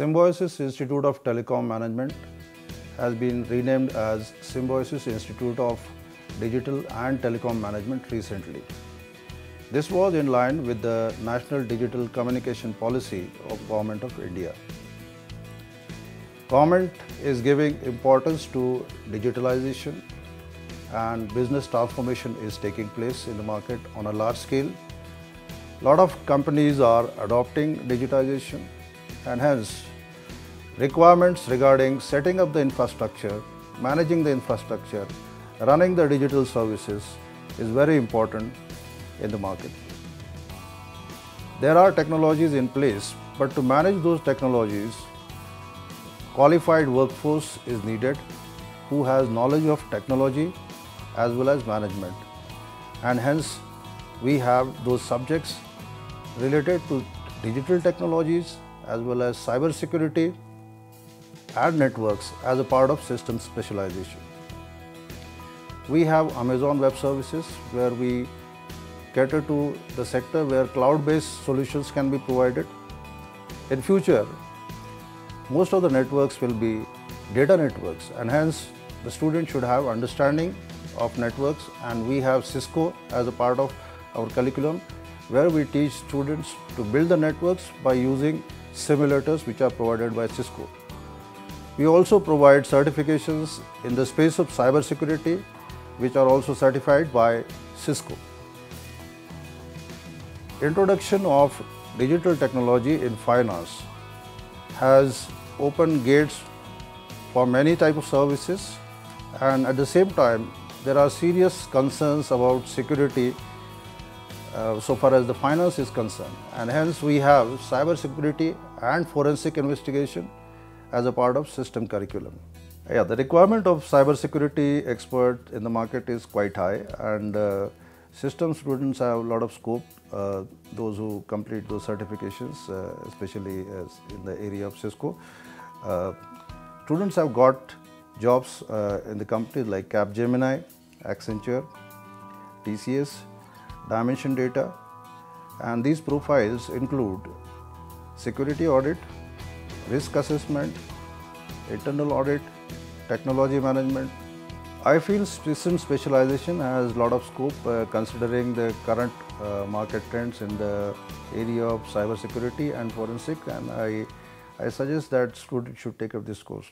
Symbiosis Institute of Telecom Management has been renamed as Symbiosis Institute of Digital and Telecom Management recently. This was in line with the National Digital Communication Policy of Government of India. Government is giving importance to digitalization and business transformation is taking place in the market on a large scale. A lot of companies are adopting digitization and hence requirements regarding setting up the infrastructure, managing the infrastructure, running the digital services is very important in the market. There are technologies in place, but to manage those technologies, qualified workforce is needed who has knowledge of technology as well as management. And hence, we have those subjects related to digital technologies as well as cyber security and networks as a part of system specialization. We have Amazon Web Services where we cater to the sector where cloud-based solutions can be provided. In future, most of the networks will be data networks and hence the student should have understanding of networks and we have Cisco as a part of our curriculum where we teach students to build the networks by using simulators which are provided by Cisco. We also provide certifications in the space of cyber security which are also certified by Cisco. Introduction of digital technology in finance has opened gates for many type of services and at the same time there are serious concerns about security uh, so far as the finance is concerned and hence we have cyber security and forensic investigation as a part of system curriculum. Yeah, the requirement of cyber security expert in the market is quite high and uh, system students have a lot of scope, uh, those who complete those certifications, uh, especially in the area of Cisco. Uh, students have got jobs uh, in the companies like Capgemini, Accenture, TCS, Dimension Data and these profiles include security audit, risk assessment, internal audit, technology management. I feel system specialization has a lot of scope uh, considering the current uh, market trends in the area of cyber security and forensic and I, I suggest that students should take up this course.